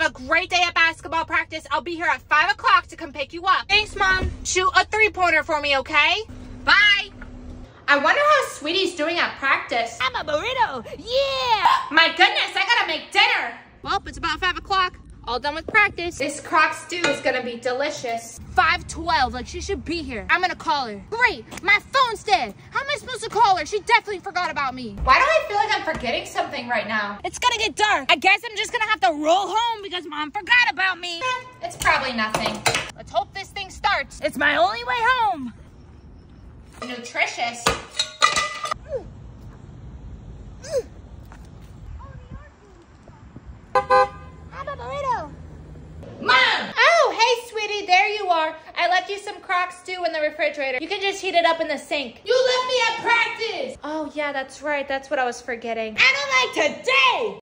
Have a great day at basketball practice. I'll be here at 5 o'clock to come pick you up. Thanks, Mom. Shoot a three-pointer for me, okay? Bye. I wonder how Sweetie's doing at practice. I'm a burrito. Yeah. My goodness, I gotta make dinner. Well, it's about 5 o'clock. All done with practice. This crock stew is gonna be delicious. 512, like she should be here. I'm gonna call her. Great, my phone's dead. How am I supposed to call her? She definitely forgot about me. Why do I feel like I'm forgetting something right now? It's gonna get dark. I guess I'm just gonna have to roll home because mom forgot about me. Eh, it's probably nothing. Let's hope this thing starts. It's my only way home. Nutritious. I'm a burrito. Mom! Oh, hey, sweetie, there you are. I left you some crock stew in the refrigerator. You can just heat it up in the sink. You left me at practice. Oh, yeah, that's right. That's what I was forgetting. I don't like today.